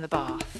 the bath.